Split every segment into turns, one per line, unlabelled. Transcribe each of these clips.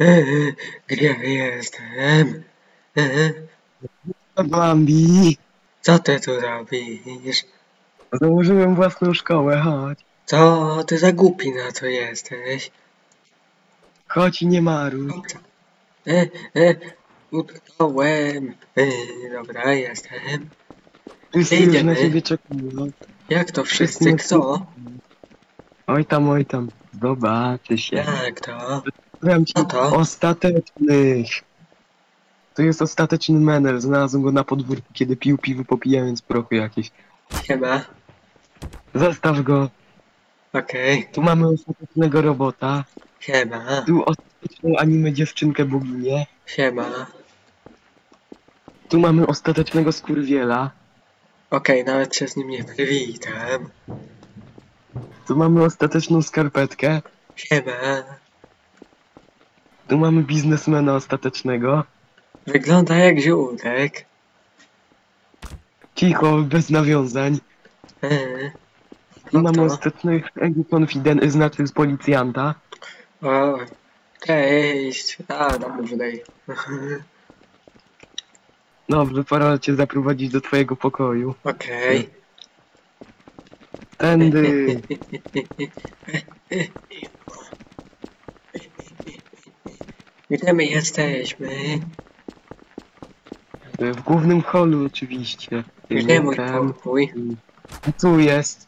Eee, Gdzie jestem? Eee,
Bambi,
Co ty tu robisz?
założyłem własną szkołę, chodź.
Co ty za głupi na to jesteś?
Chodź i nie maruj.
E, e, utknąłem. E, dobra, jestem.
Wszyscy już na ciebie czekują.
Jak to wszyscy? Kto?
Oj tam, oj tam. Zobaczy się.
Jak to?
Powiem ci, ostatecznych. To jest ostateczny menel. Znalazłem go na podwórku, kiedy pił piwo popijając prochu jakieś.
Siema.
Zostaw go.
Okej.
Tu mamy ostatecznego robota.
Siema.
Tu ostateczną anime dziewczynkę boginię.
Siema.
Tu mamy ostatecznego skurwiela.
Okej, nawet się z nim nie przywitam.
Tu mamy ostateczną skarpetkę.
Siema.
Tu mamy biznesmena ostatecznego.
Wygląda jak żółtek.
Cicho, bez nawiązań.
E,
Tu
No
mamy
to?
ostatnich konfident, znaczy z policjanta.
o, cześć. A, no może daj.
Dobrze, pora cię zaprowadzić do twojego pokoju.
Okej.
Tędy.
Gdzie my jesteśmy?
W głównym holu oczywiście.
Gdzie mój
Tam.
pokój?
Tu jest.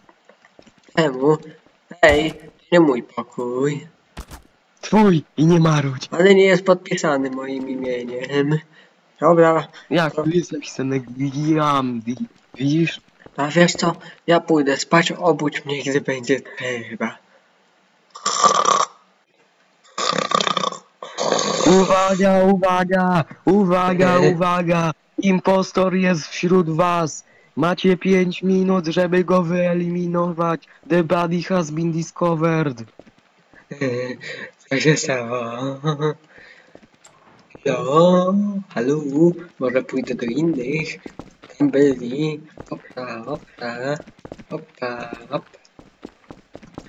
Czemu? Ej, nie mój pokój.
Twój i nie marudź.
Ale nie jest podpisany moim imieniem. Dobra,
Jak tu jest napisane Giamdi. Widzisz?
a wiesz co? Ja pójdę spać, obudź mnie, gdy będzie trzeba.
Uwaga, uwaga, uwaga, uwaga. Impostor jest wśród was. Macie 5 minut, żeby go wyeliminować. The body has been discovered.
Eee, Co się stało? Halo? Halo? Może pójdę do innych? Tam byli. Hopla, hopla, hopla, hopla.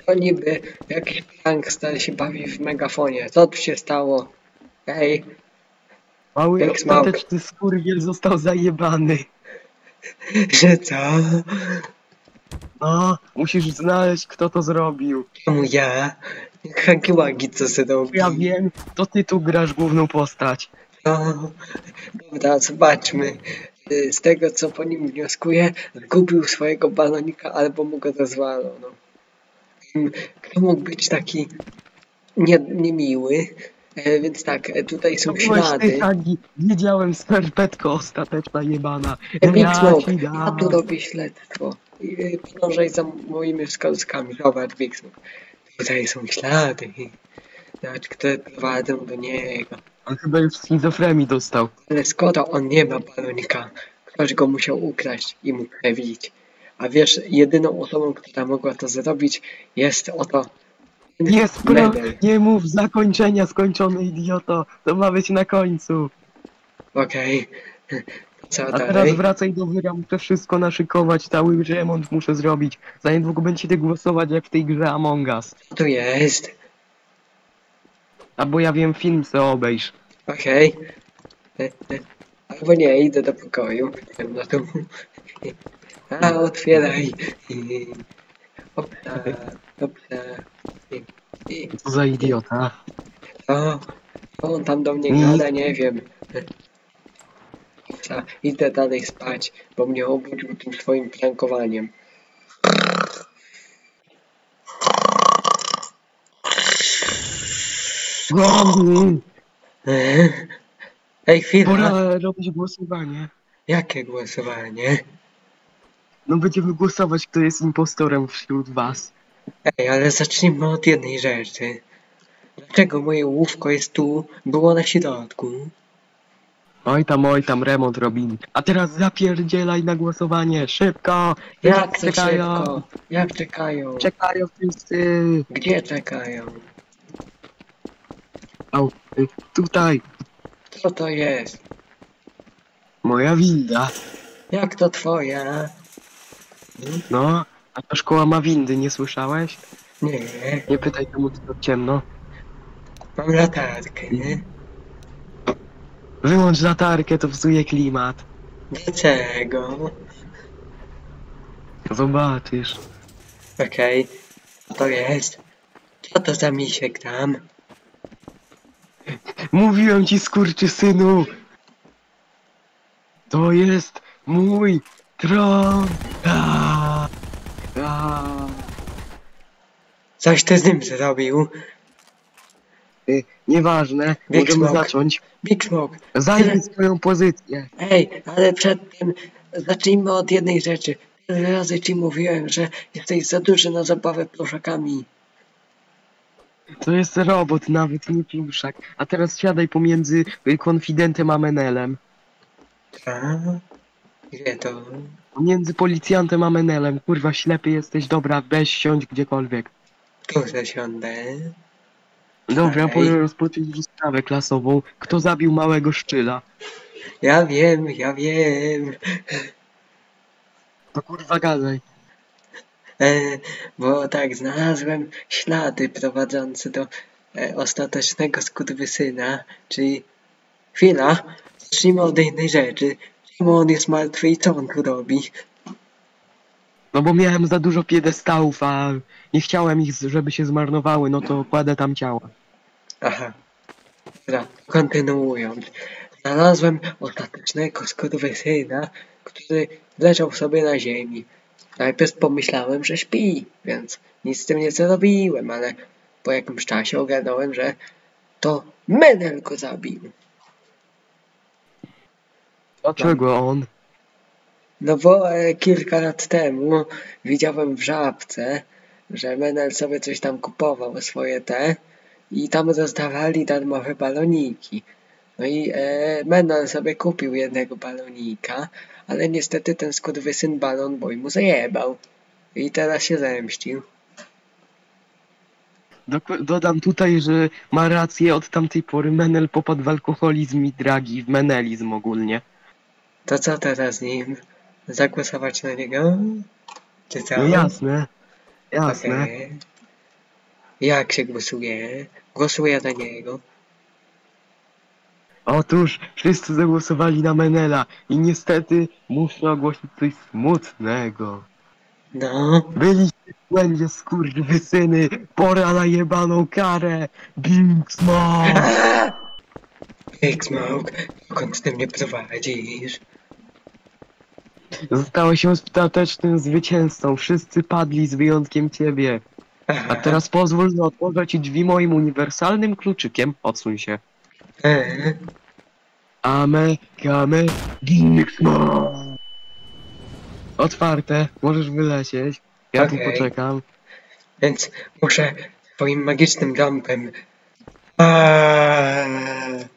To niby jakiś prankster się bawi w megafonie. Co tu się stało? Ej,
Mały
Jak
ostateczny skurwiel został zajebany.
że co?
No, musisz znaleźć kto to zrobił.
Czemu ja? Hagiłagi co se robi?
Ja wiem, to ty tu grasz główną postać.
No, dobra, zobaczmy. Y, Z tego co po nim wnioskuję, zgubił swojego balonika albo mu go rozwalono. Kto mógł być taki nie, niemiły? E, więc tak, tutaj są ślady.
Hagi. Widziałem skarpetkę ostateczna jebana.
Big Smoke, ja tu robię śledztwo. Podążaj za moimi wskazówkami. Zobacz, Big Smoke. Tutaj są ślady. Zobacz, które prowadzą do niego.
On chyba już schizofrenii dostał.
Ale skoro on nie ma balonika, ktoś go musiał ukraść i mu przewidzieć. A wiesz, jedyną osobą, która mogła to zrobić, jest oto.
Jest pro...
Medal.
Nie mów zakończenia skończony idioto. To ma być na końcu.
Okej. Co
A teraz
dalej?
wracaj do wyra, muszę wszystko naszykować, cały remont muszę zrobić. Za niedługo będziecie głosować jak w tej grze Among Us.
Co tu jest?
Albo ja wiem, film se obejrz.
Okej. E, e, Albo nie, idę do pokoju. No tu. A, otwieraj. Hopla, hopla. I-
Co za idiota.
Co on tam do mnie
Mm.
gada, nie wiem. Idę dalej spać, bo mnie obudził tym swoim prankowaniem. Ej, chwila,
Pora robić głosowanie.
jakie głosowanie?
No będziemy głosować, kto jest impostorem wśród was.
Ej, ale zacznijmy od jednej rzeczy. Dlaczego moje łówko jest tu, było na środku?
Oj tam, oj tam, remont robimy. A teraz zapierdzielaj na głosowanie, szybko!
Jak to
czekają?
szybko? Jak czekają?
Czekają wszyscy!
Gdzie czekają?
Au, y, tutaj,
Co to jest?
moja winda.
Jak to twoja?
No, a ta szkoła ma windy, nie słyszałeś?
Nie.
Nie pytaj czemu to tak ciemno.
Mam latarkę.
Wyłącz latarkę, to psuje klimat.
Dlaczego?
Zobaczysz.
Okej. Co to jest? Co to za misiek tam?
Mówiłem ci, skurczy synu! To jest mój tron!
Coś ty z nim zrobił?
Y, Nieważne,
Big
możemy
Smoke.
zacząć.
Big Smoke.
Zajmij swoją pozycję.
Ej, ale przed tym zacznijmy od jednej rzeczy. Tyle razy ci mówiłem, że jesteś za duży na zabawę pluszakami.
To jest robot, nawet nie pluszak. A teraz siadaj pomiędzy y, konfidentem a Menelem.
A? Gdzie to?
Pomiędzy policjantem a Menelem. Kurwa, ślepy jesteś, dobra, weź siądź gdziekolwiek.
Tu zasiądę.
Dobra,
Okej.
pora rozpocząć rozprawę klasową. Kto zabił małego szczyla?
Ja wiem, ja wiem.
To kurwa gadaj.
E, bo tak, znalazłem ślady prowadzące do e, ostatecznego skurwysyna, czyli... Chwila, zacznijmy od jednej rzeczy. Czemu on jest martwy i co on tu robi?
No bo miałem za dużo piedestałów, a nie chciałem ich, żeby się zmarnowały, no to kładę tam ciała.
Aha. Dobra, kontynuując. Znalazłem ostatecznego skurwysyna, który leżał sobie na ziemi. Najpierw pomyślałem, że śpi, więc nic z tym nie zrobiłem, ale po jakimś czasie ogarnąłem, że to Menel go zabił.
Dlaczego on?
No bo e, kilka lat temu widziałem w Żabce, że Menel sobie coś tam kupował, swoje te i tam rozdawali darmowe baloniki. No i e, Menel sobie kupił jednego balonika, ale niestety ten skurwysyn balon boy mu zajebał. I teraz się zemścił.
Dodam tutaj, że ma rację od tamtej pory Menel popadł w alkoholizm i dragi, w menelizm ogólnie.
To co teraz z nim? Zagłosować na niego? Czy co?
No jasne, jasne.
Okej. Jak się głosuje? Głosuję na niego.
Otóż wszyscy zagłosowali na Menela i niestety muszę ogłosić coś smutnego.
No.
Byliście w błędzie skurwysyny, pora na jebaną karę, Big Smoke!
Big Smoke, dokąd ty mnie prowadzisz?
Zostałeś ostatecznym zwycięzcą, wszyscy padli z wyjątkiem ciebie. A teraz pozwól, że otworzę ci drzwi moim uniwersalnym kluczykiem, odsuń się.
E,
Ame, kame, Big Smoke! Otwarte, możesz wylecieć. Ja tu
Okej.
poczekam.
więc muszę swoim magicznym jumpem. Aaaa.